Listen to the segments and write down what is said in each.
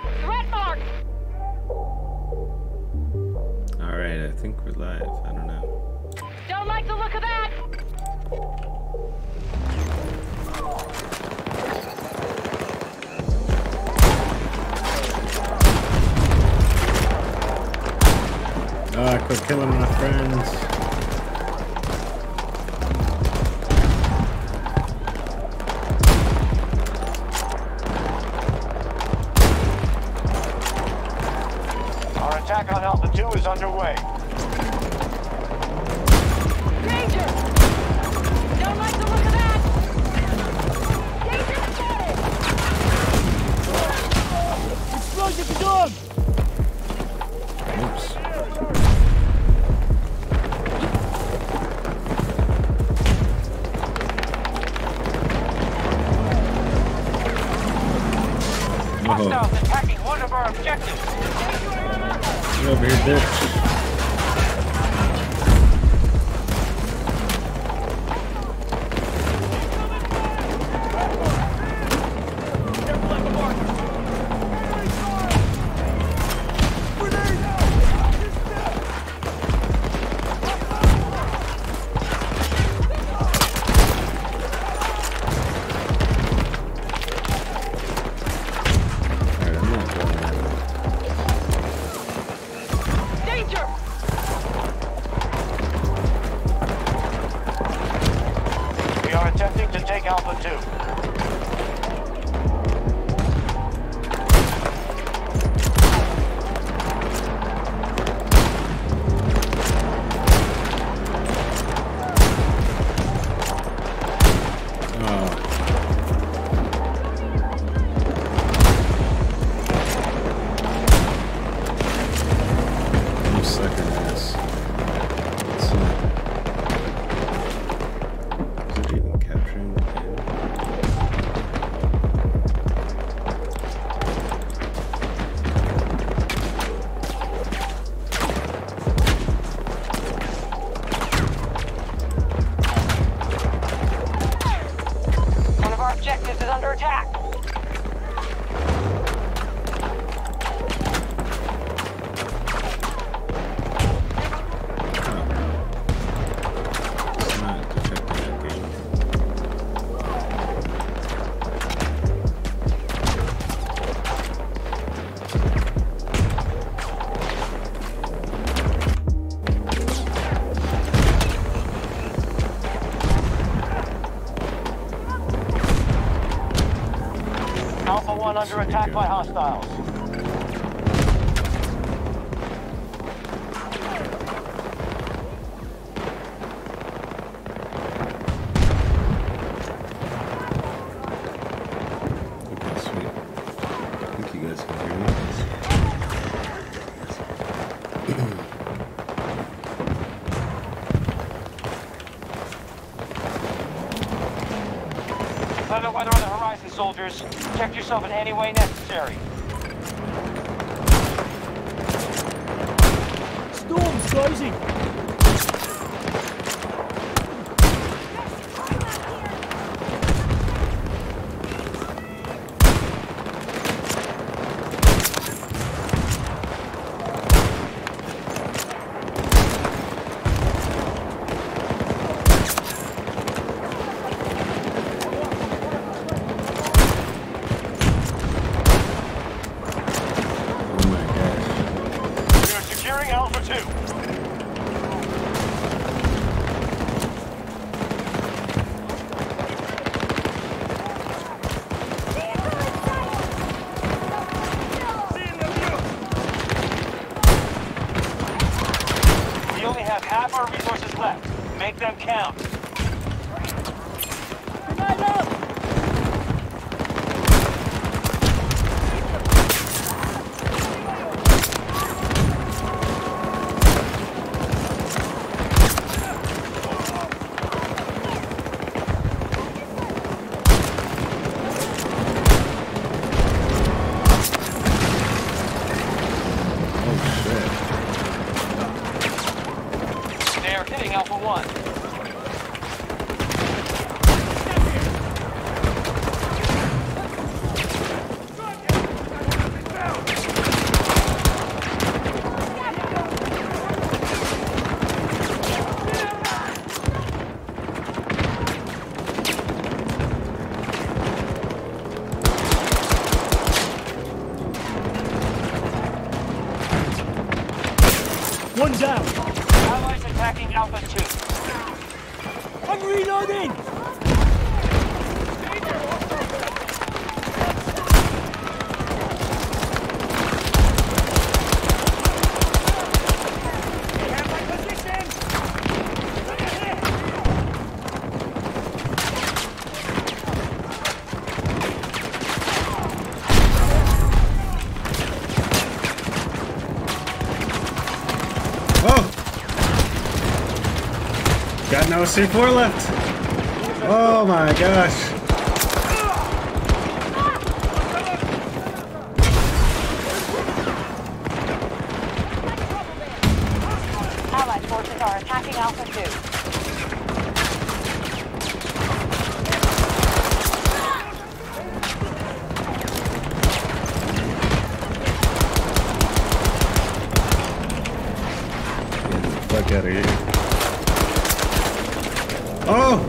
Threat mark! Alright, I think we're live. I don't know. Don't like the look of that! Ah, quit killing my friends. 2 is underway. Danger! Don't like the look of that! Danger spotted! Explosive done! Oops. Hostiles uh-huh. attacking one of our objectives. Over here, bitch. 1 under attack by hostiles. Okay, sweet. I think you guys can hear me. Thunder weather on the horizon, soldiers. Protect yourself in any way necessary. Storm's rising! Oh my gosh. We are securing Alpha 2. We only have half our resources left. Make them count. one. One down. Attacking Alpha 2. I'm reloading. Got no C4 left. Oh my gosh. Allied forces are attacking Alpha 2. Get the fuck out of here. Oh!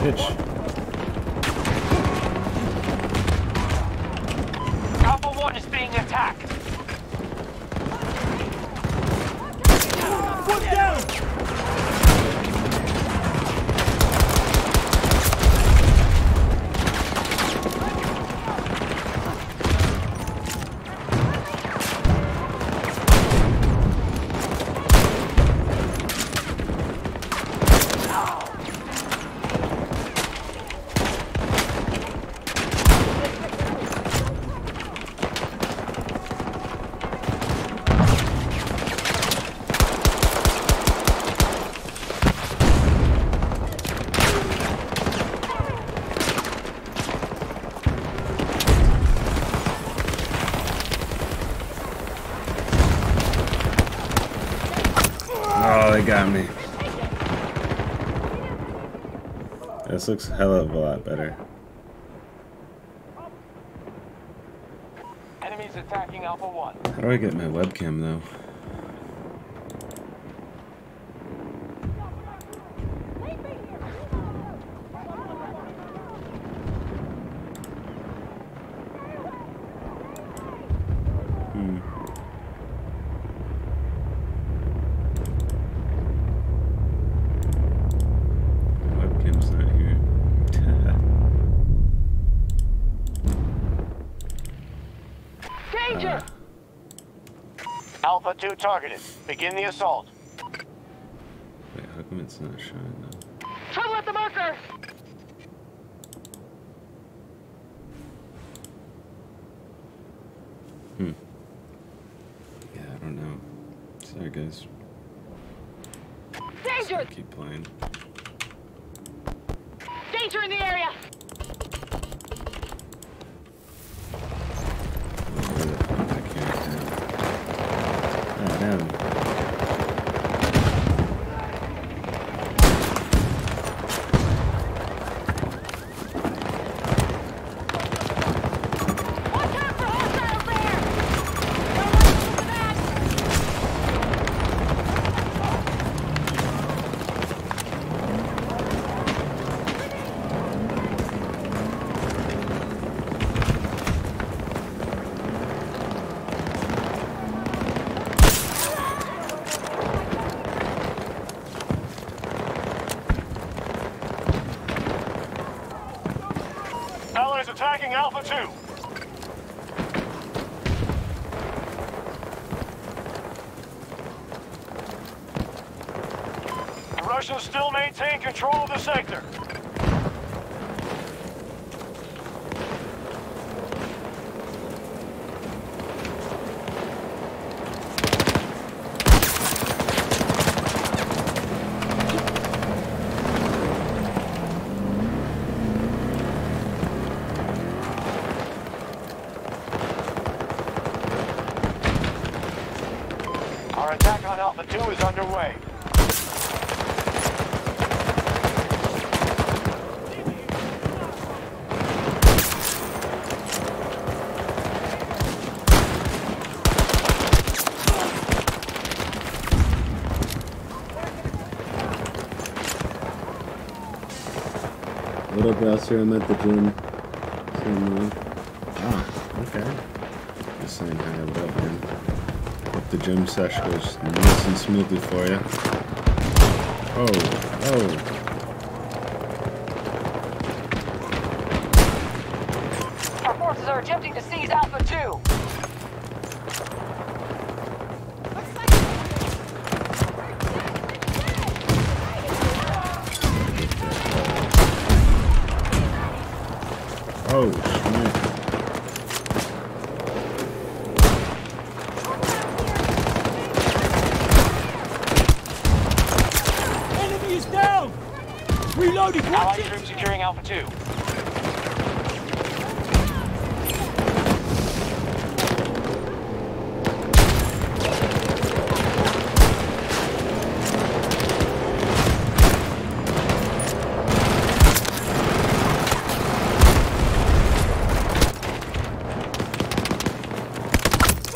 Bitch. Alpha 1 is being attacked. One down. Oh, they got me. This looks a hell of a lot better. Enemies attacking Alpha 1. How do I get my webcam though? Hmm. Webcam's not here. Danger! Alpha 2 targeted. Begin the assault. Wait, how come it's not showing though? Trouble at the marker! Hmm. Yeah, I don't know. Sorry guys. Danger! Keep playing. Danger in the area! Where the fuck I can't now. Oh, damn. Watch out for hostiles there! Don't like the look of that! Alpha 2. The Russians still maintain control of the sector. Our attack on Alpha 2 is underway. What up, Rosser? I'm at the gym. Saying, uh, Ah, okay. Just saying hi, what up, man? Hope the gym sesh goes nice and smoothly for you. Oh, oh. Our forces are attempting to seize Alpha 2. Oh, shit. Enemy is down! Reloading! Watch Allied it! troops securing Alpha 2.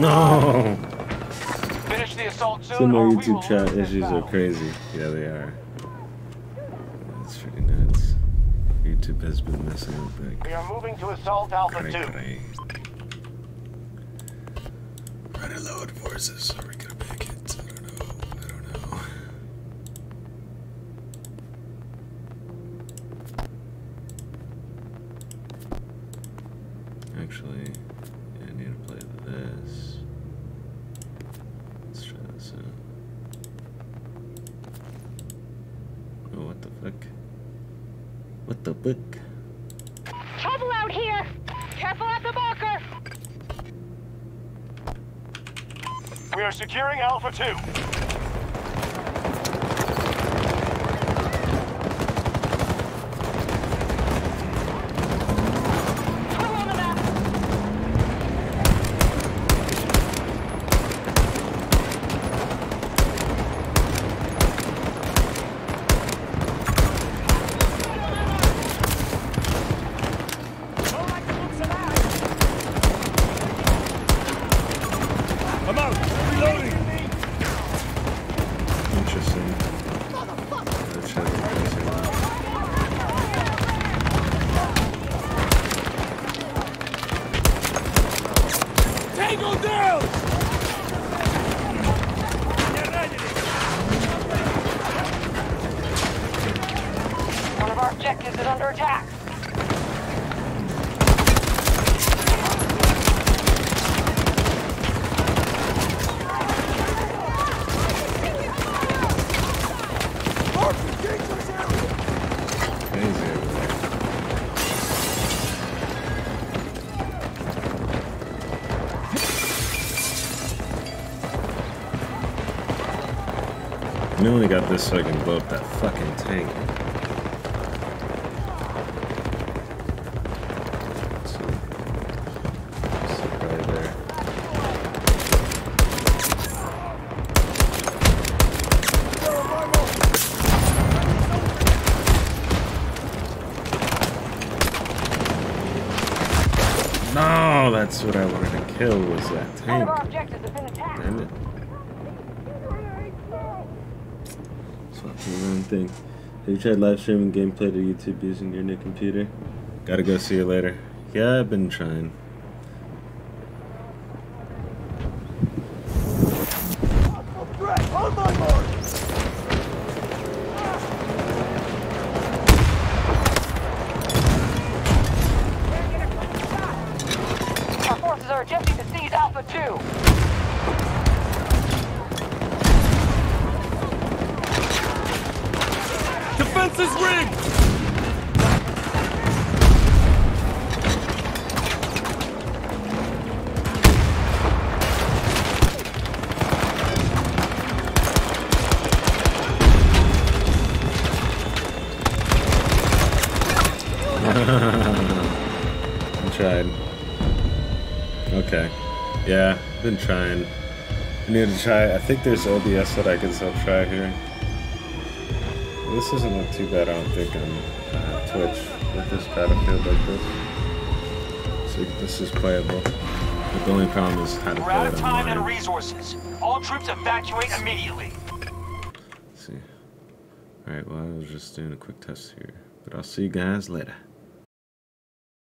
No! Finish the assault soon. Some of or my we YouTube chat issues are crazy. Yeah, they are. That's pretty nuts. YouTube has been messing up big. We are moving to assault Alpha Cray 2. cray. Try to load forces. Are we gonna make it? I don't know. I don't know. Actually, I need to play this. Let's try this out. Oh, what the fuck? What the fuck? Trouble out here! Careful at the marker! We are securing Alpha 2. Objectives is under attack. I only got this so I can blow up that fucking tank. What I wanted to kill was that tank. of our objectives has been attacked. Damn it. It's not the wrong thing. Have you tried live streaming gameplay to YouTube using your new computer? Gotta go see you later. Yeah, I've been trying. Forces are attempting to seize Alpha 2. Defense is rigged! Okay. Yeah, been trying. I need to try. I think there's OBS that I can still try here. This doesn't look too bad, I don't think, on uh, Twitch with this battlefield like this. So this is playable. But the only problem is how to We're play out of time and resources. All troops evacuate immediately. Let's see. Alright, well, I was just doing a quick test here. But I'll see you guys later.